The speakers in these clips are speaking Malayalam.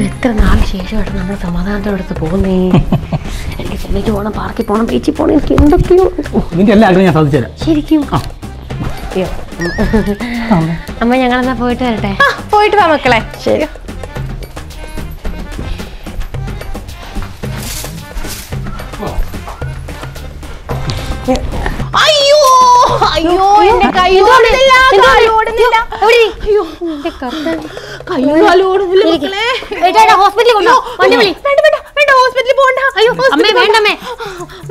എത്ര നാൾ ശേഷമായിട്ട് നമ്മൾ സമാധാനത്തോടെ അടുത്ത് പോകുന്നേ? എനിക്ക് ചെന്നൈക്ക് പോകണം പാർക്കിൽ പോകണം ബീച്ചിൽ പോകണം എനിക്ക് എന്തൊക്കെയോ നിന്റെ എല്ലാ ആഗ്രഹം ഞാൻ സാധിച്ചു തരാം. ശരിക്കും? അയ്യോ. അമ്മ ഞങ്ങളെന്നാ പോയിട്ട് വരട്ടെ? പോയിട്ട് വാ മക്കളെ. ശരി. അയ്യോ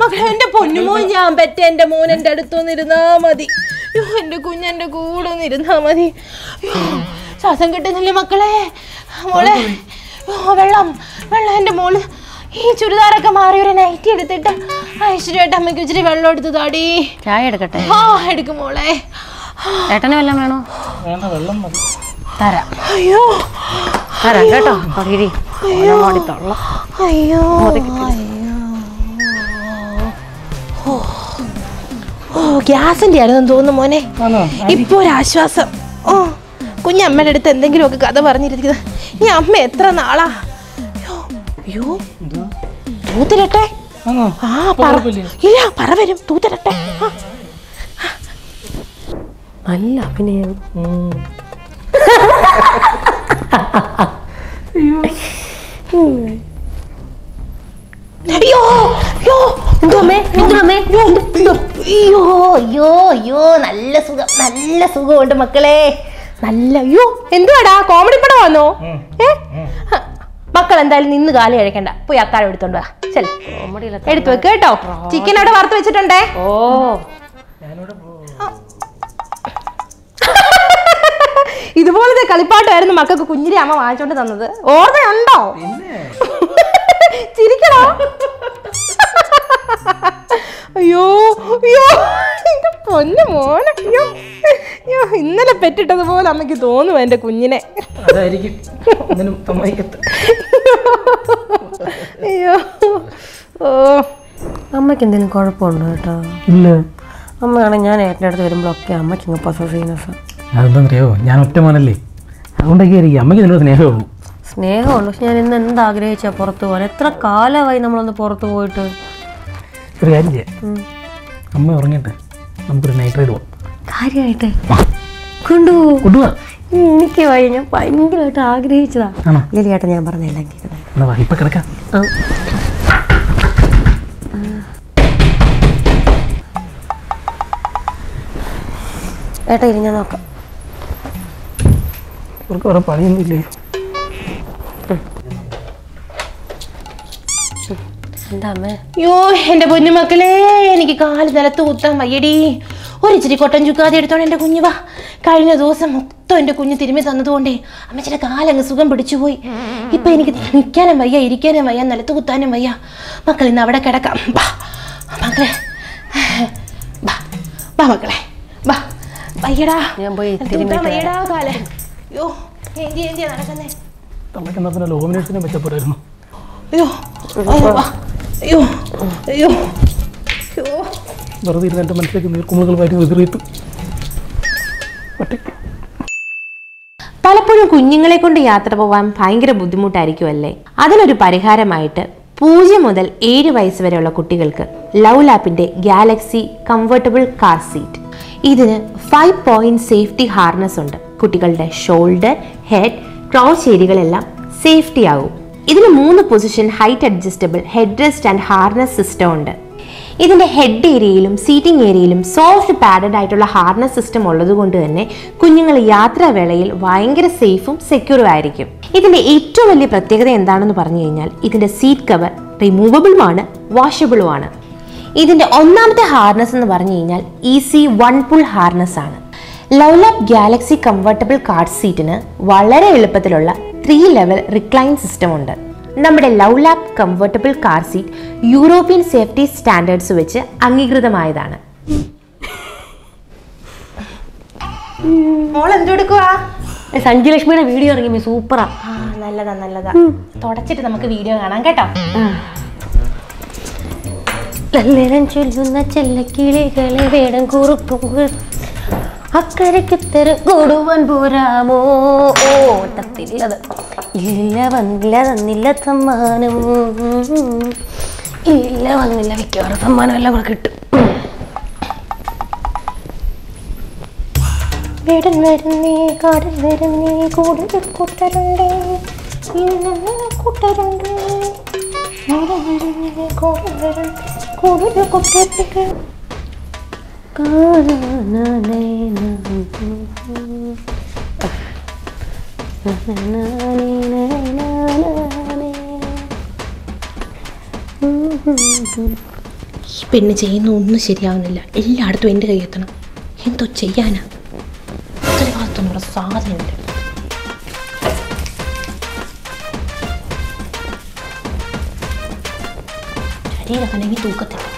എന്റെ എന്റെ പൊന്നുമോൻ ഞാൻ പറ്റ എന്റെ മോൻ എന്റെ അടുത്തൊന്നിരുന്നാ മതി. അയ്യോ എന്റെ കുഞ്ഞെന്റെ കൂടെ ഒന്നിരുന്നാ മതി. ശ്വാസം കിട്ടുന്നില്ല മക്കളെ. മോളെ വെള്ളം വെള്ളം എന്റെ മോൾ. ഈ ചുരിദാറൊക്കെ മാറി ഒരു നൈറ്റി എടുത്തിട്ട് ഐശ്വര്യമായിട്ട് അമ്മയ്ക്ക് ഇച്ചിരി വെള്ളം എടുത്ത് താടി. ചായ എടുക്കട്ടെ? ആ എടുക്കും മോളെ. ഏട്ടന് വെള്ളം വേണോ? വേണ്ട വെള്ളം മതി. തരാം. അയ്യോ. തരാം കേട്ടോ പകിരി അയ്യോ. തൊള്ള. അയ്യോ. ഓ. ഗ്യാസിന്റെ ആയിരുന്നു തോന്നുന്നു മോനെ. ഇപ്പൊ ഒരു ആശ്വാസം. ഓ കുഞ്ഞമ്മയുടെ അടുത്ത് എന്തെങ്കിലുമൊക്കെ കഥ പറഞ്ഞിരിക്കുന്നത്. ഈ അമ്മ എത്ര നാളാ? അയ്യോ, അയ്യോ തൂത്തിരട്ടെ ആ പറ. ഇല്ല പറ വരും. തൂത്തരട്ടെ. നല്ല അഭിനയം. അയ്യോ. അയ്യോ എന്തുമ്മേ എന്തുമ്മേ അയ്യോ അയ്യോ അയ്യോ നല്ല സുഖം നല്ല സുഖമുണ്ട് മക്കളെ. നല്ല അയ്യോ എന്തുവാടാ? കോമഡി പടം വന്നോ ഏ? മക്കൾ എന്തായാലും നിന്ന് കാലി കഴിക്കണ്ട പോയി അക്കാരം എടുത്തോണ്ട് വാ. ചെൽ എടുത്തു വെക്ക് കേട്ടോ. ചിക്കൻ അവിടെ വറുത്ത് വെച്ചിട്ടുണ്ടേ? ഓ. ഇതുപോലത്തെ കളിപ്പാട്ടായിരുന്നു മക്കൾക്ക് കുഞ്ഞിരി അമ്മ വാങ്ങിച്ചോണ്ട് തന്നത്. ഓർമ്മയുണ്ടോ? ചിരിക്കണോ? അയ്യോ അയ്യോ എന്റെ പൊന്നു മോനെ. അയ്യോ അയ്യോ ഇന്നലെ പെറ്റിട്ടതുപോലെ അമ്മയ്ക്ക് തോന്നുന്നു എന്റെ കുഞ്ഞിനെ. അതായിരിക്കും. അയ്യോ ഓ. അമ്മയ്ക്ക് എന്തെങ്കിലും കുഴപ്പമുണ്ടോ കേട്ടോ? ഇല്ല. അമ്മയാണെങ്കിൽ ഞാൻ ഏട്ടന്റെ അടുത്ത് വരുമ്പോഴൊക്കെ അമ്മയ്ക്ക് ഇങ്ങ് പൊസസീനസ് അതെന്താണെന്നറിയോ ഞാൻ ഒറ്റ മോനല്ലേ. അതുകൊണ്ടൊക്കെ ആയിരിക്കും അമ്മയ്ക്ക് നിന്നോട് സ്നേഹമുള്ളൂ. സ്നേഹമുണ്ട് പക്ഷെ ഞാൻ ഇന്ന് എന്താഗ്രഹിച്ചാൽ പുറത്ത് പോകാൻ? എത്ര കാലമായി നമ്മളൊന്ന് പുറത്ത് പോയിട്ട്? ഒരു കാര്യം ചെയ്യാം അമ്മ ഉറങ്ങിട്ട് നമുക്കൊരു നൈറ്റ് റൈഡ് പോവാം. കാര്യമായിട്ട്? കൊണ്ടുപോകും കൊണ്ടുപോവാ. എനിക്ക് വയ്യ ഞാൻ ഭയങ്കരമായിട്ട് ആഗ്രഹിച്ചതാ. ലിലിയേട്ടൻ ഞാൻ പറഞ്ഞെല്ലാം കേൾക്കുന്നത് ഇപ്പൊ കിടക്കാം. ഏട്ടാ ഇനി ഞാൻ നോക്കാം. ഇവർക്ക് വേറെ പണിയൊന്നും ഇല്ലേ എന്താ അമ്മേ അയ്യോ എന്റെ പൊന്നു മക്കളെ എനിക്ക് കാൽ നിലത്ത് കുത്താൻ വയ്യടി. ഒരു ഇച്ചിരി കൊട്ടൻ ചുക്കാതെ എടുത്തോണ്ട് എന്റെ കുഞ്ഞു വാ. കഴിഞ്ഞ ദിവസം മൊത്തം എന്റെ കുഞ്ഞ് തിരുമ്മി തന്നതുകൊണ്ടേ അമ്മച്ചിയുടെ കാലങ്ങ് സുഖം പിടിച്ചുപോയി. ഇപ്പൊ എനിക്ക് നിൽക്കാനും വയ്യ ഇരിക്കാനും വയ്യ നിലത്ത് കുത്താനും വയ്യ. മക്കൾ ഇന്ന് അവിടെ കിടക്കാം. വാ മക്കളെ. വാ വാ മക്കളെ. വാ വയ്യടാ. ഞാൻ പോയി വയ്യടാ കാൽ. അയ്യോ എന്തി എന്തിയാ നടക്കുന്നേ? തള്ളയ്ക്ക് എന്നാ പിന്നെ ലോമിനേഷനെ വെച്ചപ്പോരായിരുന്നു അയ്യോ അയ്യോ വാ. അയ്യോ അയ്യോ അയ്യോ. വെറുതെ ഇരുന്ന് എന്റെ മനസ്സിലേക്ക് നീർക്കുമുളുകൾ വാരി വിതറിയിട്ട്. പലപ്പോഴും കുഞ്ഞുങ്ങളെ കൊണ്ട് യാത്ര പോവാൻ ഭയങ്കര ബുദ്ധിമുട്ടായിരിക്കും അല്ലേ? അതിനൊരു പരിഹാരമായിട്ട് പൂജ്യം മുതൽ ഏഴ് വയസ്സ് വരെയുള്ള കുട്ടികൾക്ക് ലവ് ലാപ്പിന്റെ ഗാലക്സി കംഫർട്ടബിൾ കാർ സീറ്റ്. ഇതിന് ഫൈവ് പോയിന്റ് സേഫ്റ്റി ഹാർനസ് ഉണ്ട്. കുട്ടികളുടെ ഷോൾഡർ ഹെഡ് ക്രോസ് ഏരിയകളെല്ലാം സേഫ്റ്റി ആകും ഇതിന് മൂന്ന് position height adjustable head rest and harness system ഉണ്ട് ഇതിന്റെ ഹെഡ് ഏരിയയിലും സീറ്റിംഗ് ഏരിയയിലും സോഫ്റ്റ് പാഡഡ് ആയിട്ടുള്ള ഹാർനസ് സിസ്റ്റം ഉള്ളതുകൊണ്ട് തന്നെ കുഞ്ഞുങ്ങൾ യാത്രാവേളയിൽ ഭയങ്കര സേഫും സെക്യൂറും ആയിരിക്കും. ഇതിന്റെ ഏറ്റവും വലിയ പ്രത്യേകത എന്താണെന്ന് പറഞ്ഞു കഴിഞ്ഞാൽ ഇതിന്റെ സീറ്റ് കവർ റിമൂവബിളുമാണ് വാഷബിളുമാണ് ഇതിന്റെ ഒന്നാമത്തെ ഹാർനസ് എന്ന് പറഞ്ഞു കഴിഞ്ഞാൽ ഈസി വൺ പുൾ ഹാർനസ് ആണ്. ലൗലാബ് ഗാലക്സി കംഫർട്ടബിൾ കാർഡ് സീറ്റിന് വളരെ എളുപ്പത്തിലുള്ള ത്രീ ലെവൽ റിക്ലൈൻ സിസ്റ്റം ഉണ്ട്. നമ്മുടെ love lab comfortable car seat European safety standards വെച്ച് അംഗീകൃതമായതാണ്. മോൾ എന്തെടുക്കുവാ വീഡിയോ ഇറങ്ങി സൂപ്പറാ ആ. നല്ലതാ നല്ലതാ. തുടച്ചിട്ട് നമുക്ക് വീഡിയോ കാണാം കേട്ടോ. നല്ലേരം ചൊല്ലുന്ന ചെല്ലക്കിളികളെ വേടം കുറുക്കും അക്കരയ്ക്ക് തെര കൊടുവൻ പോരാമോ? ഓട്ടത്തില്ലത്. ഇല്ല വന്നില്ല തന്നില്ല സമ്മാനം. ഇല്ല വന്നില്ല മിക്കവാറും സമ്മാനം എല്ലാം കൂടെ കിട്ടും. വീടൻ വരുന്നേ കാടൻ വരുന്നേ കൂടുതൽ കൂട്ടരുണ്ടേ. ഇന്ന് വരുന്നേ കാടൻ വരുന്നേ കൂടുതൽ പെണ്ണ് ചെയ്യുന്ന ഒന്നും ശരിയാവുന്നില്ല. എല്ലായിടത്തും എന്റെ കൈ എത്തണം. എന്തോ ചെയ്യാനാ? ഉത്തരവാദിത്വമുള്ള സാധനമില്ല. ശരീരം അല്ലെങ്കിൽ തൂക്കത്തില്ല.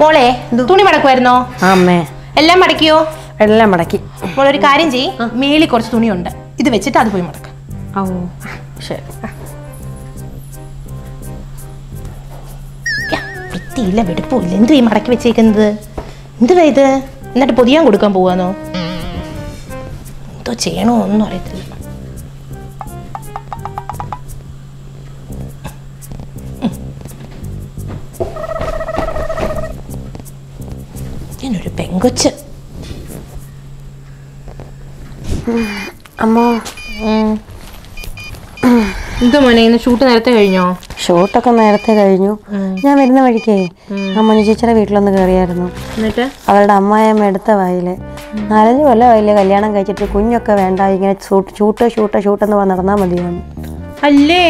മോളെ തുണി മടക്കുമായിരുന്നോ അമ്മേ. എല്ലാം മടക്കിയോ? എല്ലാം മടക്കി. മോളെ ഒരു കാര്യം ചെയ് മേളിൽ കുറച്ച് തുണിയുണ്ട്. ഇത് വെച്ചിട്ട് അത് പോയി മടക്കാം. ഓ ശരി. വൃത്തിയില്ല വെടുപ്പില്ല എന്തു ഈ മടക്കി വെച്ചേക്കുന്നത്? എന്തുവാ ഇത്? എന്നിട്ട് പൊതിയാൻ കൊടുക്കാൻ പോവാന്നോ? എന്തോ ചെയ്യണോ ഒന്നും അറിയത്തില്ല. പെങ്കൊച്ച് അമ്മോ. എന്തോ മോനെ ഇന്ന് ഷൂട്ട് നേരത്തെ കഴിഞ്ഞോ? ഷൂട്ടൊക്കെ നേരത്തെ കഴിഞ്ഞു. ഞാൻ വരുന്ന വഴിക്കേ ആ മനു ചേച്ചിയുടെ വീട്ടിലൊന്ന് കയറിയായിരുന്നു എന്നിട്ട്? അവളുടെ അമ്മായമ്മ എടുത്ത വായിൽ. നാലഞ്ച് കൊല്ലം വലിയ കല്യാണം കഴിച്ചിട്ട് കുഞ്ഞൊക്കെ വേണ്ട ഇങ്ങനെ ഷൂട്ട് ഷൂട്ട് ഷൂട്ട് ഷൂട്ട് എന്ന് പറഞ്ഞ് നടന്നാൽ മതിയാണ് അല്ലേ?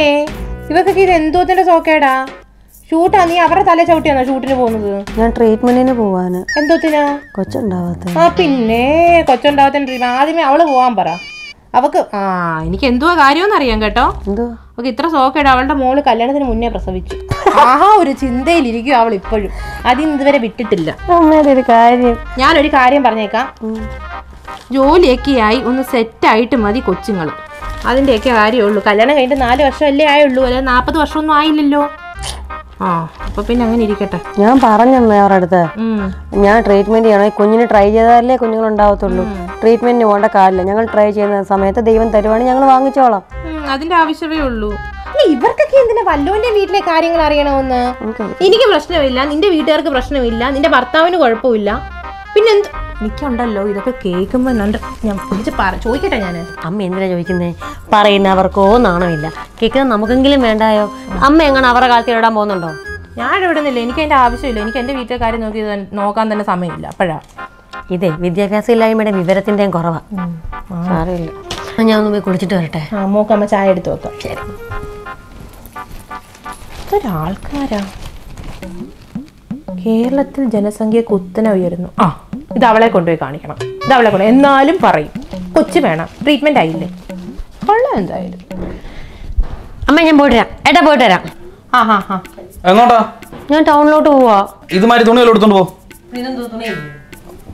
ഇവക്കൊക്കെ ഇത് എന്തോത്തിന്റെ സോക്കേടാ. ഷൂട്ടാ നീ അവരുടെ തല ചവിട്ടിയാണോ ഷൂട്ടിന് പോകുന്നത്? ഞാൻ ട്രീറ്റ്മെന്റിന് പോവാന്. എന്തോത്തിനാ? കൊച്ചുണ്ടാവാത്ത ആ പിന്നെ കൊച്ചുണ്ടാവാത്ത ആദ്യമേ അവൾ പോവാൻ പറ. അവക്ക് ആ എനിക്ക് എന്തുവാ കാര്യമെന്ന് അറിയാം കേട്ടോ. എന്തോ അവക്ക് ഇത്ര സോക്കേട് അവളുടെ മോൾ കല്യാണത്തിന് മുന്നേ പ്രസവിച്ചു. ആഹാ ഒരു ചിന്തയിലിരിക്കും അവൾ ഇപ്പോഴും. അതിന് ഇതുവരെ വിട്ടിട്ടില്ല. ഒരു കാര്യം. ഞാനൊരു കാര്യം പറഞ്ഞേക്കാം. ജോലിയൊക്കെ ആയി ഒന്ന് സെറ്റായിട്ട് മതി കൊച്ചുങ്ങൾ അതിന്റെയൊക്കെ കാര്യമുള്ളൂ കല്യാണം കഴിഞ്ഞിട്ട് നാല് വർഷം അല്ലേ ആയുള്ളൂ അല്ലെ നാൽപ്പത് വർഷമൊന്നും ആയില്ലല്ലോ. ആ അപ്പൊ പിന്നെ അങ്ങനെ ഇരിക്കട്ടെ. ഞാൻ പറഞ്ഞു അവരുടെ അടുത്ത്. ഞാൻ ട്രീറ്റ്മെന്റ് ചെയ്യണം. ഈ കുഞ്ഞിന് ട്രൈ ചെയ്താലേ കുഞ്ഞുങ്ങൾ ഉണ്ടാവത്തുള്ളൂ. ട്രീറ്റ്മെന്റിന് പോകേണ്ട കാര്യമില്ല. ഞങ്ങൾ ട്രൈ ചെയ്യുന്ന സമയത്ത് ദൈവം തരുവാണെങ്കിൽ ഞങ്ങൾ വാങ്ങിച്ചോളാം. അതിന്റെ ആവശ്യമേ ഉള്ളൂ. ഇവർക്കൊക്കെ എന്തിനാ വല്ലോന്റെ വീട്ടിലെ കാര്യങ്ങൾ അറിയണമെന്ന്? എനിക്ക് പ്രശ്നമില്ല. നിന്റെ വീട്ടുകാർക്ക് പ്രശ്നമില്ല. നിന്റെ ഭർത്താവിന് കുഴപ്പമില്ല. പിന്നെ എന്ത് എനിക്കുണ്ടല്ലോ ഇതൊക്കെ കേൾക്കുമ്പോ ഉണ്ട് ഞാൻ വിളിച്ച് പറ ചോദിക്കട്ടെ ഞാൻ അമ്മ എന്തിനാ ചോദിക്കുന്നേ? പറയുന്നവർക്കോ നാണമില്ല. കേൾക്കുന്നത് നമുക്കെങ്കിലും വേണ്ടായോ? അമ്മ എങ്ങനെ അവരുടെ കാലത്ത് ഇടാൻ പോകുന്നുണ്ടോ? ഞാൻ ഇവിടുന്നില്ല എനിക്ക് അതിന്റെ ആവശ്യമില്ല. എനിക്ക് എന്റെ വീട്ടിലെ കാര്യം നോക്കി നോക്കാൻ തന്നെ സമയമില്ല. അപ്പോഴാ. ഇതേ വിദ്യാഭ്യാസ ഇല്ലായ്മയുടെ വിവരത്തിന്റെയും കുറവാ അറിയില്ല ഞാൻ ഒന്ന് പോയി കുളിച്ചിട്ട് വരട്ടെ. ആ മോക്കമ്മ ചായ എടുത്ത് വെക്കാം. ശരി. ഇതൊരാൾക്കാരാ. കേരളത്തിൽ ജനസംഖ്യ കുത്തനെ ഉയരുന്നു. ആ ഇത് അവളെ കൊണ്ടുപോയി കാണിക്കണം. ഇത് അവളെ കൊണ്ട് എന്നാലും പറയും കൊച്ചു വേണം ട്രീറ്റ്മെന്റ് ആയില്ലേ? കൊള്ളാം എന്തായാലും. അമ്മ ഞാൻ പോയിട്ട് വരാം. ഏട്ടാ പോയിട്ട് വരാം. ആ ഹാ ഹാ. എങ്ങോട്ടാ? ഞാൻ ടൗണിലോട്ട് പോവാ. ഇതുമാതിരി തുണിയെല്ലാം എടുത്തോണ്ട് പോ.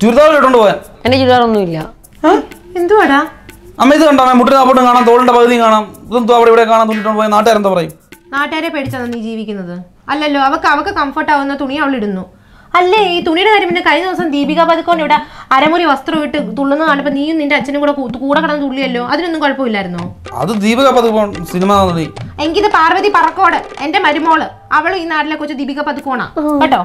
ചുരിദാർ ഇട്ടോണ്ട് പോവാൻ. എന്റെ ചുരിദാറൊന്നും ഇല്ല എന്തുവാടാ? അമ്മ ഇത് കണ്ടോ മുട്ടിന് താപ്പോട്ടും കാണാം തോളിന്റെ പകുതിയും കാണാം. ഇതും അവിടെ ഇവിടെ കാണാൻ തുണിട്ടോണ്ട് പോയാൽ നാട്ടുകാരെന്താ പറയും. നാട്ടുകാരെ പേടിച്ചാണോ നീ ജീവിക്കുന്നത്? അല്ലല്ലോ അവക്ക് അവക്ക് കംഫർട്ട് ആവുന്ന തുണി അവൾ ഇടുന്നു. അല്ലേ ഈ തുണിയുടെ കാര്യം പിന്നെ കഴിഞ്ഞ ദിവസം ദീപിക പതുക്കോൺ ഇവിടെ അരമുറി വസ്ത്രം ഇട്ട് തുള്ളുന്ന കാണുമ്പോ നീയും നിന്റെ അച്ഛനും കൂടെ കൂടെ കടന്ന് തുള്ളിയല്ലോ? അതിനൊന്നും കുഴപ്പമില്ലായിരുന്നോ? അത് ദീപിക പതുക്കോൺ സിനിമ എങ്കിൽ എനിക്കിത് പാർവതി പറക്കോട് എന്റെ മരുമോൾ. അവൾ ഈ നാട്ടിലെ കൊച്ചു ദീപിക പതുക്കോണാ കേട്ടോ?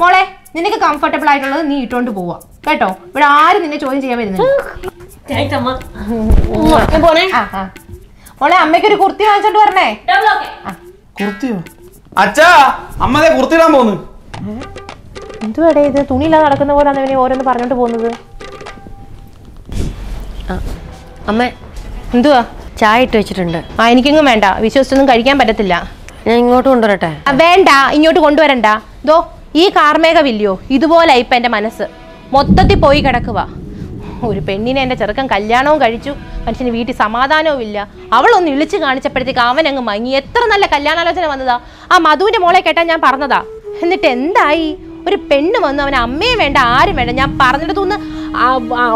മോളെ നിനക്ക് കംഫർട്ടബിൾ ആയിട്ടുള്ളത് നീ ഇട്ടോണ്ട് പോവാ. കേട്ടോ? ഇവിടെ ആരും നിന്നെ ചോദ്യം ചെയ്യാൻ വരുന്നില്ല. മോളെ അമ്മയ്ക്ക് ഒരു കുർത്തി വാങ്ങിച്ചോണ്ട് വരണേ. കുർത്തിയോ? അച്ഛാ കുർത്തി ഇടാൻ പോന്ന്. എന്തുവാടേ ഇത്? തുണിയില്ലാതെ നടക്കുന്ന പോലാണ് ഇവനെ ഓരോന്ന് പറഞ്ഞോണ്ട് പോകുന്നത്. അമ്മ എന്തുവാ? ചായ ഇട്ട് വെച്ചിട്ടുണ്ട്. ആ എനിക്കൊന്നും വേണ്ട. വിശ്വസിച്ചൊന്നും കഴിക്കാൻ പറ്റത്തില്ല. ഞാൻ ഇങ്ങോട്ട് കൊണ്ടുവരട്ടെ? വേണ്ട. ഇങ്ങോട്ട് കൊണ്ടുവരണ്ട. ദോ ഈ കാർമേഘമില്ലയോ ഇതുപോലെ ഇപ്പൊ എന്റെ മനസ്സ്. മൊത്തത്തിൽ പോയി കിടക്കുക ഒരു പെണ്ണിനെ എന്റെ ചെറുക്കൻ കല്യാണവും കഴിച്ചു. മനുഷ്യന് വീട്ടിൽ സമാധാനവും ഇല്ല അവളൊന്ന് ഇളിച്ചു കാണിച്ചപ്പോഴത്തേക്ക് അവൻ അങ്ങ് മങ്ങി. എത്ര നല്ല കല്യാണാലോചന വന്നതാ. ആ മധുവിന്റെ മോളെ കേട്ടാ ഞാൻ പറഞ്ഞതാ. എന്നിട്ട് എന്തായി? ഒരു പെണ്ണ് വന്നു അവൻ അമ്മയും വേണ്ട ആരും വേണ്ട. ഞാൻ പറഞ്ഞിടത്തുനിന്ന്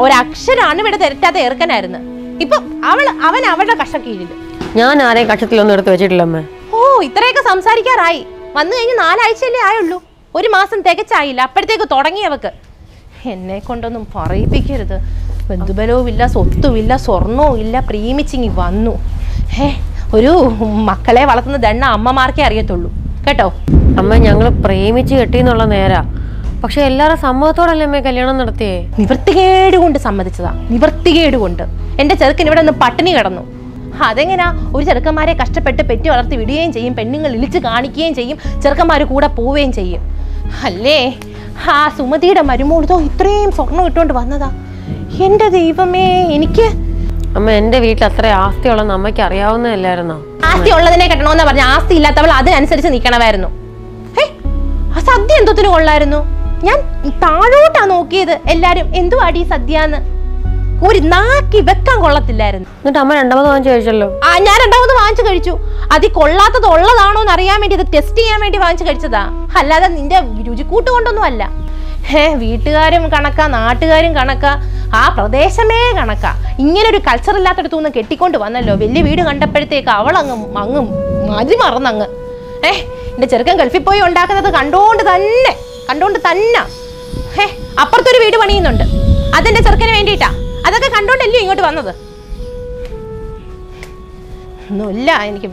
ഒരക്ഷരാണ് ഇവിടെ തെരറ്റാത്ത ഏർക്കനായിരുന്നു. ഇപ്പൊ അവൾ അവൻ അവളുടെ കഷ കീഴിൽ ഞാൻ ആരെയും കഷത്തിലൊന്നും എടുത്ത് വെച്ചിട്ടില്ല അമ്മ. ഓ ഇത്രയൊക്കെ സംസാരിക്കാറായി. വന്നു കഴിഞ്ഞ് നാലാഴ്ചയല്ലേ ആയുള്ളൂ. ഒരു മാസം തികച്ചായില്ല. അപ്പോഴത്തേക്ക് തുടങ്ങിയവക്ക്. എന്നെ കൊണ്ടൊന്നും പറയിപ്പിക്കരുത്. ബന്ധുബലവും ഇല്ല സ്വത്തുമില്ല സ്വർണവും ഇല്ല പ്രീമിച്ചിങ്ങി വന്നു. ഏ ഒരു മക്കളെ വളർത്തുന്ന ദണ്ണ അമ്മമാർക്കേ അറിയത്തുള്ളൂ. കേട്ടോ? അമ്മ ഞങ്ങൾ പ്രേമിച്ച് കെട്ടിന്നുള്ള നേരാ. പക്ഷെ എല്ലാവരും സമ്മതത്തോടല്ലേ അമ്മ കല്യാണം നടത്തിയേ? നിവൃത്തികേട് കൊണ്ട് സമ്മതിച്ചതാ. നിവൃത്തികേട് കൊണ്ട് എന്റെ ചെറുക്കൻ ഇവിടെ നിന്ന് പട്ടിണി കിടന്നു. അതെങ്ങനാ? ഒരു ചെറുക്കന്മാരെ കഷ്ടപ്പെട്ട് പെറ്റി വളർത്തി വിടുകയും ചെയ്യും പെണ്ണുങ്ങൾ ഇളിച്ച് കാണിക്കുകയും ചെയ്യും ചെറുക്കന്മാർ കൂടെ പോവുകയും ചെയ്യും. അല്ലേ? ആ സുമതിയുടെ മരുമോളിതോ ഇത്രയും സ്വർണം ഇട്ടുകൊണ്ട് വന്നതാ. എന്റെ ദൈവമേ എനിക്ക്? അമ്മ എന്റെ വീട്ടിൽ അത്ര ആസ്തിയുള്ളെന്ന് അമ്മയ്ക്ക് അറിയാവുന്നതല്ലായിരുന്നോ ആസ്തി ഉള്ളതിനെ കെട്ടണമെന്നാ പറഞ്ഞ. ആസ്തി ഇല്ലാത്തവൾ അതിനനുസരിച്ച് നിൽക്കണമായിരുന്നു ഹേ, ആ സദ്യ എന്തോത്തിന് കൊള്ളായിരുന്നു? ഞാൻ താഴോട്ടാ നോക്കിയത്. എല്ലാരും എന്തുവാടി സദ്യ എന്ന് ഒരു നാക്കി വെക്കാൻ കൊള്ളത്തില്ലായിരുന്നു. എന്നിട്ട് അമ്മ രണ്ടാമത് വാങ്ങിച്ചു കഴിച്ചല്ലോ? ആ ഞാൻ രണ്ടാമത് വാങ്ങിച്ചു കഴിച്ചു. അത് കൊള്ളാത്തത് ഉള്ളതാണോ എന്ന് അറിയാൻ വേണ്ടി ഇത് ടെസ്റ്റ് ചെയ്യാൻ വേണ്ടി വാങ്ങിച്ചു കഴിച്ചതാ. അല്ലാതെ നിന്റെ രുചിക്കൂട്ട് കൊണ്ടൊന്നും അല്ല ഹേ വീട്ടുകാരും കണക്കാ നാട്ടുകാരും കണക്കാ ആ പ്രദേശമേ കണക്കാ. ഇങ്ങനെ ഒരു കൾച്ചർ ഇല്ലാത്തടത്തു നിന്ന് കെട്ടിക്കൊണ്ട് വന്നല്ലോ. വലിയ വീട് കണ്ടപ്പോഴത്തേക്ക് അവൾ അങ്ങ് അങ്ങ് മതി മറന്നങ്ങ്. ഏ എന്റെ ചെറുക്കൻ ഗൾഫിൽ പോയി ഉണ്ടാക്കുന്നത് കണ്ടോണ്ട് തന്നെ കണ്ടോണ്ട് തന്നെ. ഹേ അപ്പുറത്തൊരു വീട് പണിയുന്നുണ്ട്. അതെന്റെ ചെറുക്കന് വേണ്ടിയിട്ടാ. അതൊക്കെ കണ്ടോണ്ടല്ലോ ഇങ്ങോട്ട് വന്നത്? ഒന്നുമില്ല എനിക്ക്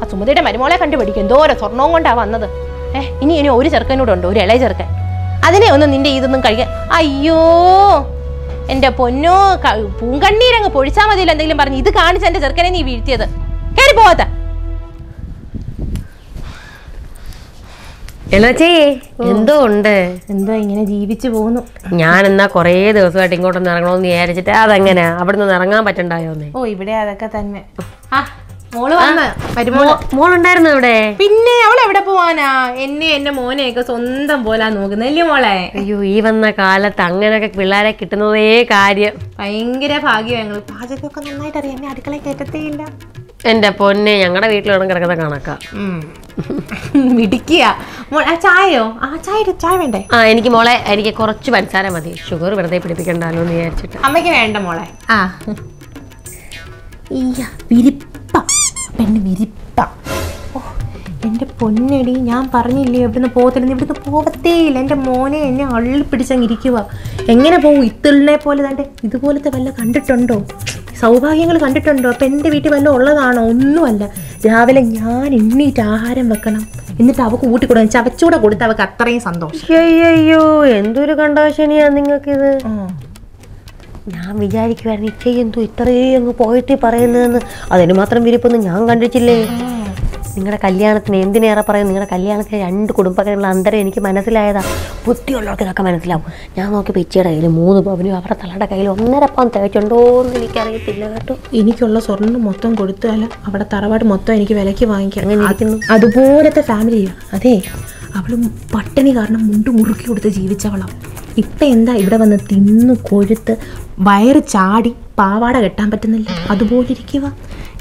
ആ സുമതിയുടെ മരുമോളെ കണ്ടുപിടിക്കും. എന്തോരം സ്വർണവും കൊണ്ടാ വന്നത്. ഏ ഇനി ഇനി ഒരു ചെറുക്കനൂടെ ഉണ്ട് ഒരു ഇളയ ചെറുക്കൻ. അതിനെ ഒന്ന് നിന്റെ ഇതൊന്നും കഴിക്കാൻ അയ്യോ എന്റെ പൊന്നോ പൂങ്കണ്ണീരങ്ങ് പൊഴിച്ചാൽ മതിയല്ലോ എന്തെങ്കിലും പറഞ്ഞു. ഇത് കാണിച്ച് എന്റെ ചെറുക്കനെ നീ വീഴ്ത്തിയത്. കയറി പോവാത്ത. എന്തോ ഉണ്ട്. എന്തോ ഇങ്ങനെ ജീവിച്ചു പോകുന്നു. ഞാൻ എന്നാ കൊറേ ദിവസമായിട്ട് ഇങ്ങോട്ടൊന്ന് ഇറങ്ങണമെന്ന് വിചാരിച്ചിട്ട് അതെങ്ങനെ? അവിടെ നിന്ന് ഇറങ്ങാൻ പറ്റണ്ടായോന്നേ. ഓ ഇവിടെ അതൊക്കെ തന്നെ. മോളുണ്ടായിരുന്നു ഇവിടെ പിന്നെ അവൾ എവിടെ പോവാനാ? എന്നെ എന്റെ മോനെയൊക്കെ സ്വന്തം പോലാ നോക്കുന്നല്ലേ മോളെ? അയ്യോ ഈ വന്ന കാലത്ത് അങ്ങനെയൊക്കെ പിള്ളേരെ കിട്ടുന്നതേ കാര്യം. ഭയങ്കര ഭാഗ്യം ഞങ്ങൾ പാചകമൊക്കെ നന്നായിട്ട് അറിയാം അടുക്കളയിൽ കയറ്റത്തേ ഇല്ല. എന്റെ പൊന്നെ ഞങ്ങളുടെ വീട്ടിലാണ് കിടക്കുന്ന കണക്കാ. മിടിക്കുക ആ ചായയോ? ആ ചായ ചായ വേണ്ടേ? ആ എനിക്ക് മോളെ എനിക്ക് കുറച്ച് പഞ്ചസാര മതി. ഷുഗർ വെറുതെ പിടിപ്പിക്കണ്ടല്ലോ എന്ന് വിചാരിച്ചിട്ട്. അമ്മയ്ക്ക് വേണ്ട മോളെ. ആ. ഇയ്യ, വിരിപ്പ. പെണ്ണ് വിരിപ്പ. ഓ എന്റെ പൊന്നടി ഞാൻ പറഞ്ഞില്ലേ ഇവിടുന്ന് പോകത്തില്ല. ഇവിടുന്ന് പോകത്തേയില്ല എന്റെ മോനെ എന്നെ അള്ളി പിടിച്ചങ്ങ് ഇരിക്കുക എങ്ങനെ പോകും ഇത്തിളിനെ പോലെ തന്റെ ഇതുപോലത്തെ വല്ല കണ്ടിട്ടുണ്ടോ? സൗഭാഗ്യങ്ങൾ കണ്ടിട്ടുണ്ടോ? അപ്പം എന്റെ വീട്ടിൽ വല്ല ഉള്ളതാണോ? ഒന്നുമല്ല. രാവിലെ ഞാൻ എണ്ണീറ്റ് ആഹാരം വെക്കണം. എന്നിട്ട് അവക്ക് കൂട്ടി കൊടുക്കണം ചവച്ചൂടെ കൊടുത്ത് അവക്ക് അത്രയും സന്തോഷം. അയ്യോ എന്തൊരു കണ്ടാശനിയാ നിങ്ങൾക്കിത്? ഞാൻ വിചാരിക്കുവായിരുന്നു ഇച്ചയെന്തോ ഇത്രയും അങ്ങ് പോയിട്ട് പറയുന്നതെന്ന്. അതിന് മാത്രം വിരിപ്പൊന്നും ഞാൻ കണ്ടിട്ടില്ലേ? നിങ്ങളുടെ കല്യാണത്തിന് എന്തിനേറെ പറയും നിങ്ങളുടെ കല്യാണത്തിന് രണ്ട് കുടുംബക്കാരുള്ള അന്തരം എനിക്ക് മനസ്സിലായതാ. ബുദ്ധിയുള്ളവർക്ക് ഇതൊക്കെ മനസ്സിലാവും. ഞാൻ നോക്കി ഇച്ചയുടെ കയ്യിൽ മൂന്ന് പവനും അവരുടെ തള്ളയുടെ കയ്യിൽ ഒന്നര പവൻ തികച്ചുണ്ടോ എന്ന് എനിക്കറിയത്തില്ല കേട്ടോ. എനിക്കുള്ള സ്വർണം മൊത്തം കൊടുത്താൽ അവിടെ തറവാട് മൊത്തം എനിക്ക് വിലയ്ക്ക് വാങ്ങിക്കാം. അങ്ങനെ. അതുപോലത്തെ ഫാമിലിയാണ് അതെ അവൾ പട്ടിണി കാരണം മുണ്ട് മുറുക്കി കൊടുത്ത് ജീവിച്ചവളാണ് ഇപ്പം എന്താ ഇവിടെ വന്ന് തിന്നു കൊഴുത്ത് വയറ് ചാടി പാവാട കെട്ടാൻ പറ്റുന്നില്ല? അതുപോലെ ഇരിക്കുക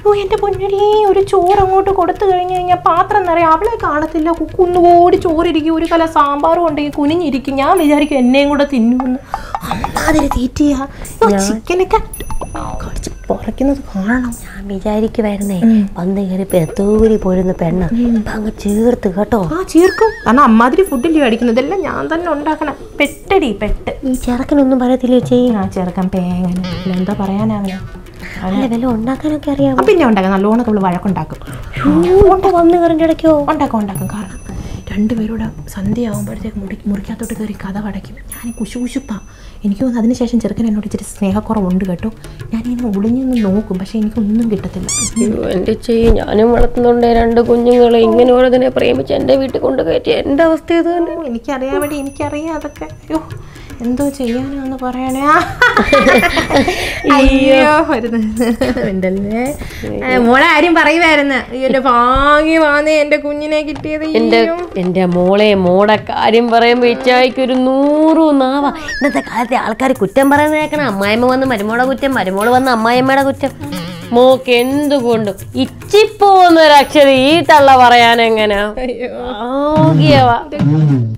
ഓ എന്റെ പൊന്നടി ഒരു ചോറ് അങ്ങോട്ട് കൊടുത്തു കഴിഞ്ഞ് കഴിഞ്ഞാൽ പാത്രം നിറയെ. അവളെ കാണത്തില്ല. കുന്നുകൂടി ചോറിരിക്കും. ഒരു കല സാമ്പാറും ഉണ്ടെങ്കിൽ കുനിഞ്ഞിരിക്കും. ഞാൻ വിചാരിക്കും എന്നെയും കൂടെ തിന്നുമെന്ന്. അമ്മാതിരി തീറ്റിയാ. ചിക്കനൊക്കെ കടിച്ച് പറിക്കുന്നത് കാണണം. ഞാൻ വിചാരിക്കുമായിരുന്നേ വന്ന് കയറിപ്പോ എത്തൂരി പോരുന്ന പെണ്ണ്. അങ്ങ് ചേർത്ത് കേട്ടോ. ആ ചേർക്കും. കാരണം അമ്മാതിരി ഫുഡില്ലേ അടിക്കുന്നത് ഇതെല്ലാം ഞാൻ തന്നെ ഉണ്ടാക്കണം. പെട്ടടി പെട്ട്. ഈ ചെറുക്കനൊന്നും പറയത്തില്ലേ ചെയ്യും ആ ചെറുക്കൻ പേങ്ങനെ. എന്താ പറയാനാവന? അല്ല. വല്ല ഉണ്ടാക്കാനൊക്കെ അറിയാം പിന്നെ ഉണ്ടാക്കാം. നല്ലോണം നമ്മൾ വഴക്കുണ്ടാക്കും. വന്ന് കയറിന്റെ ഇടയ്ക്കോ? ഉണ്ടാക്കും ഉണ്ടാക്കും. കാരണം രണ്ടുപേരുടെ സന്ധ്യ ആകുമ്പോഴത്തേക്ക് മുടി മുറിക്കകത്തോട്ട് കയറി കഥ അടയ്ക്കും ഞാൻ കുശുകുശുപ്പാ എനിക്ക് തോന്നുന്നു അതിനുശേഷം ചെറുക്കൻ എന്നോട് ഇച്ചിരി സ്നേഹക്കുറവുണ്ട് കേട്ടോ. ഞാനിങ്ങനെ ഒളിഞ്ഞൊന്ന് നോക്കും പക്ഷെ എനിക്കൊന്നും കിട്ടത്തില്ല. എന്റെ ചെയ്യും ഞാനും വളർത്തുന്നുണ്ട് രണ്ട് കുഞ്ഞുങ്ങളെ. ഇങ്ങനെ ഓരോതിനെ പ്രേമിച്ച് എന്റെ വീട്ടിൽ കൊണ്ട് കയറ്റി എന്റെ അവസ്ഥ ഇത് തന്നെ. എനിക്കറിയാൻ വേണ്ടി എനിക്കറിയാം അതൊക്കെ. അയ്യോ എന്തോ ചെയ്യാനാന്ന് പറയണേ. അയ്യോ. ഉണ്ടല്ലേ? മോളെ ആരും പറയുമായിരുന്നു എന്റെ ഭാഗ്യമാണ് എന്റെ കുഞ്ഞിനെ കിട്ടിയത് എന്റെ എന്റെ മോളെ മോടെ കാര്യം പറയുമ്പോ ഇച്ചായിക്ക് ഒരു നൂറു നാവ. ഇന്നത്തെ കാലത്തെ ആൾക്കാർ കുറ്റം പറയുന്ന കേൾക്കണം. അമ്മായിമ്മ വന്ന് മരുമോടെ കുറ്റം മരുമോൾ വന്ന് അമ്മായിമ്മയുടെ കുറ്റം. മോക്ക് എന്തുകൊണ്ടും? ഇച്ചിപ്പോന്നൊരക്ഷരം ഈ തള്ള ഭാഗ്യവാ ഉം.